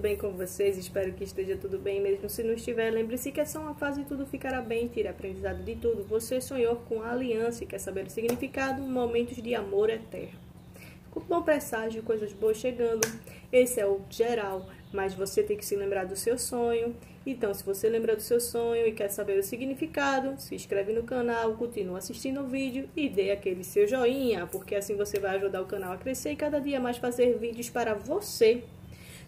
bem com vocês? Espero que esteja tudo bem, mesmo se não estiver. Lembre-se que é só uma fase e tudo ficará bem. Tire aprendizado de tudo. Você sonhou com a aliança e quer saber o significado? Momentos de amor eterno. Com bom presságio, coisas boas chegando. Esse é o geral, mas você tem que se lembrar do seu sonho. Então, se você lembra do seu sonho e quer saber o significado, se inscreve no canal, continua assistindo o vídeo e dê aquele seu joinha, porque assim você vai ajudar o canal a crescer e cada dia mais fazer vídeos para você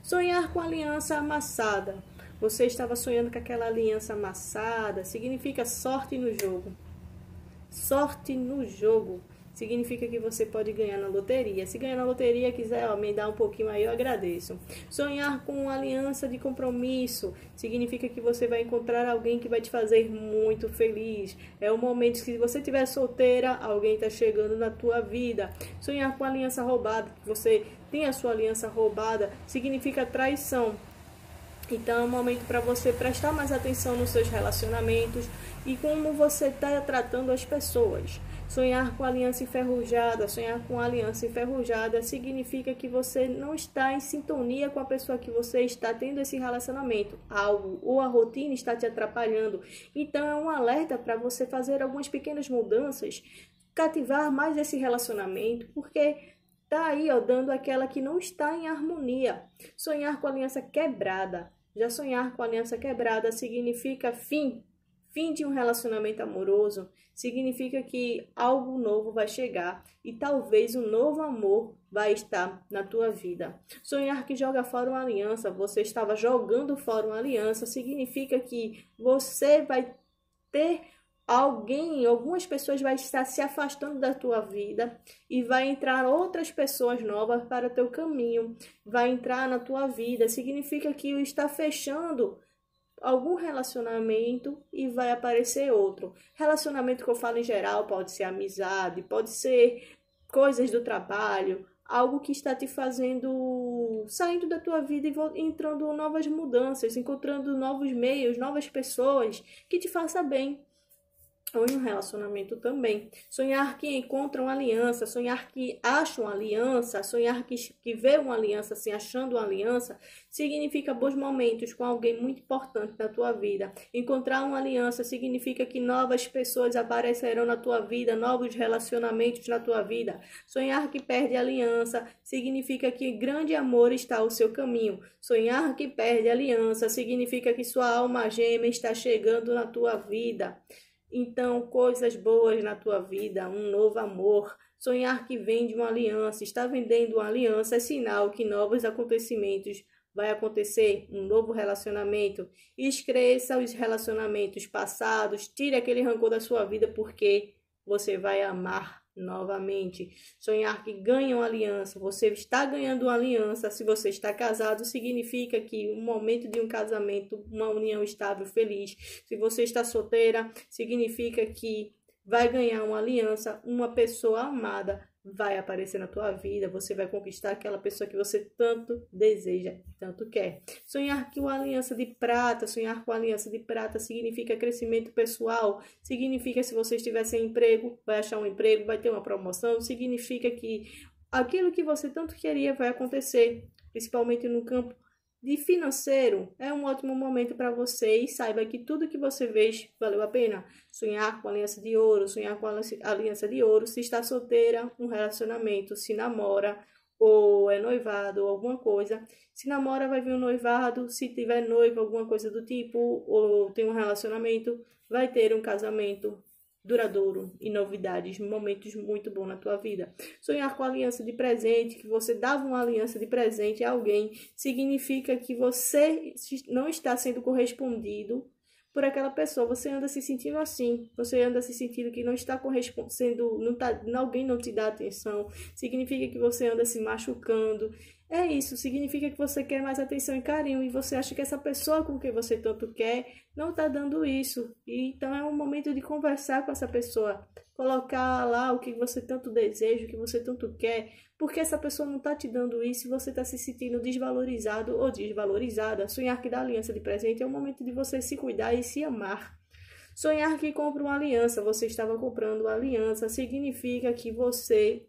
Sonhar com aliança amassada. Você estava sonhando com aquela aliança amassada. Significa sorte no jogo. Sorte no jogo. Significa que você pode ganhar na loteria. Se ganhar na loteria, quiser ó, me dar um pouquinho aí, eu agradeço. Sonhar com uma aliança de compromisso. Significa que você vai encontrar alguém que vai te fazer muito feliz. É o momento que se você estiver solteira, alguém está chegando na tua vida. Sonhar com aliança roubada. Que você tem a sua aliança roubada, significa traição. Então é um momento para você prestar mais atenção nos seus relacionamentos e como você está tratando as pessoas. Sonhar com aliança enferrujada, sonhar com aliança enferrujada significa que você não está em sintonia com a pessoa que você está tendo esse relacionamento. Algo ou a rotina está te atrapalhando. Então é um alerta para você fazer algumas pequenas mudanças, cativar mais esse relacionamento, porque Está aí, ó, dando aquela que não está em harmonia. Sonhar com aliança quebrada. Já sonhar com aliança quebrada significa fim, fim de um relacionamento amoroso. Significa que algo novo vai chegar e talvez um novo amor vai estar na tua vida. Sonhar que joga fora uma aliança, você estava jogando fora uma aliança, significa que você vai ter alguém, algumas pessoas vai estar se afastando da tua vida e vai entrar outras pessoas novas para o teu caminho, vai entrar na tua vida. Significa que está fechando algum relacionamento e vai aparecer outro. Relacionamento que eu falo em geral pode ser amizade, pode ser coisas do trabalho, algo que está te fazendo saindo da tua vida e entrando novas mudanças, encontrando novos meios, novas pessoas que te faça bem ou em um relacionamento também. Sonhar que encontra uma aliança, sonhar que acha uma aliança, sonhar que, que vê uma aliança, assim, achando uma aliança, significa bons momentos com alguém muito importante na tua vida. Encontrar uma aliança significa que novas pessoas aparecerão na tua vida, novos relacionamentos na tua vida. Sonhar que perde aliança significa que grande amor está ao seu caminho. Sonhar que perde aliança significa que sua alma gêmea está chegando na tua vida. Então, coisas boas na tua vida, um novo amor, sonhar que vende uma aliança, está vendendo uma aliança é sinal que novos acontecimentos vai acontecer, um novo relacionamento. Esqueça os relacionamentos passados, tire aquele rancor da sua vida porque você vai amar novamente. Sonhar que ganha uma aliança, você está ganhando uma aliança. Se você está casado, significa que o momento de um casamento, uma união estável, feliz. Se você está solteira, significa que vai ganhar uma aliança, uma pessoa amada vai aparecer na tua vida, você vai conquistar aquela pessoa que você tanto deseja, tanto quer. Sonhar com a aliança de prata, sonhar com a aliança de prata significa crescimento pessoal, significa se você estiver sem emprego, vai achar um emprego, vai ter uma promoção, significa que aquilo que você tanto queria vai acontecer, principalmente no campo de financeiro, é um ótimo momento para você e saiba que tudo que você fez valeu a pena. Sonhar com aliança de ouro, sonhar com aliança de ouro, se está solteira, um relacionamento, se namora ou é noivado ou alguma coisa. Se namora, vai vir um noivado, se tiver noiva, alguma coisa do tipo, ou tem um relacionamento, vai ter um casamento duradouro e novidades, momentos muito bons na tua vida. Sonhar com aliança de presente, que você dava uma aliança de presente a alguém, significa que você não está sendo correspondido por aquela pessoa. Você anda se sentindo assim, você anda se sentindo que não está correspondendo, não tá, alguém não te dá atenção, significa que você anda se machucando. É isso, significa que você quer mais atenção e carinho e você acha que essa pessoa com quem você tanto quer não está dando isso. E, então é um momento de conversar com essa pessoa, colocar lá o que você tanto deseja, o que você tanto quer, porque essa pessoa não está te dando isso e você está se sentindo desvalorizado ou desvalorizada. Sonhar que dá aliança de presente é o momento de você se cuidar e se amar. Sonhar que compra uma aliança, você estava comprando uma aliança, significa que você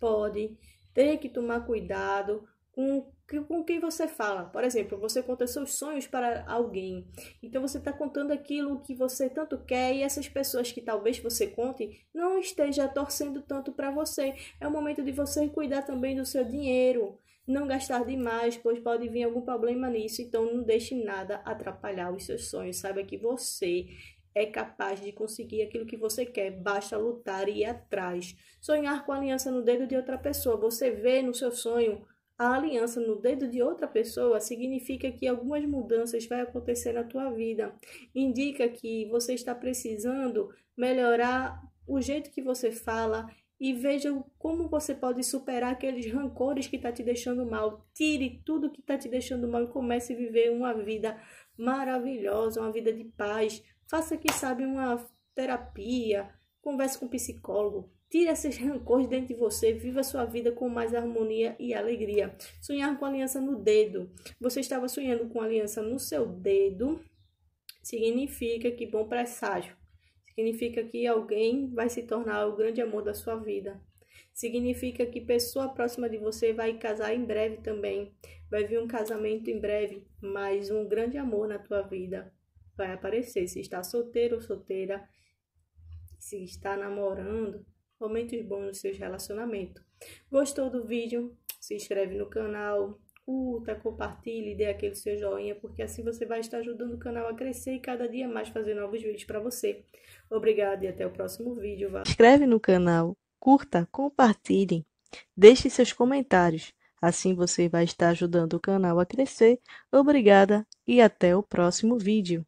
pode tem que tomar cuidado com, com quem você fala. Por exemplo, você conta seus sonhos para alguém. Então você está contando aquilo que você tanto quer e essas pessoas que talvez você conte não esteja torcendo tanto para você. É o momento de você cuidar também do seu dinheiro. Não gastar demais, pois pode vir algum problema nisso. Então não deixe nada atrapalhar os seus sonhos. Saiba que você é capaz de conseguir aquilo que você quer, basta lutar e ir atrás. Sonhar com a aliança no dedo de outra pessoa, você vê no seu sonho a aliança no dedo de outra pessoa significa que algumas mudanças vão acontecer na tua vida. Indica que você está precisando melhorar o jeito que você fala e veja como você pode superar aqueles rancores que está te deixando mal. Tire tudo que está te deixando mal e comece a viver uma vida maravilhosa, uma vida de paz. Faça, quem sabe, uma terapia, converse com um psicólogo, Tire esses rancores dentro de você, viva sua vida com mais harmonia e alegria. Sonhar com aliança no dedo. Você estava sonhando com aliança no seu dedo, significa que bom presságio. Significa que alguém vai se tornar o grande amor da sua vida. Significa que pessoa próxima de você vai casar em breve também. Vai vir um casamento em breve, mas um grande amor na tua vida vai aparecer. Se está solteiro ou solteira, se está namorando, momentos bons nos seus relacionamentos. Gostou do vídeo? Se inscreve no canal, curta, compartilhe, dê aquele seu joinha, porque assim você vai estar ajudando o canal a crescer e cada dia mais fazer novos vídeos para você. Obrigada e até o próximo vídeo. Se inscreve no canal, curta, compartilhe, deixe seus comentários. Assim você vai estar ajudando o canal a crescer. Obrigada e até o próximo vídeo.